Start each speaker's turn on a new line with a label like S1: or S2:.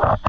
S1: Uh-huh.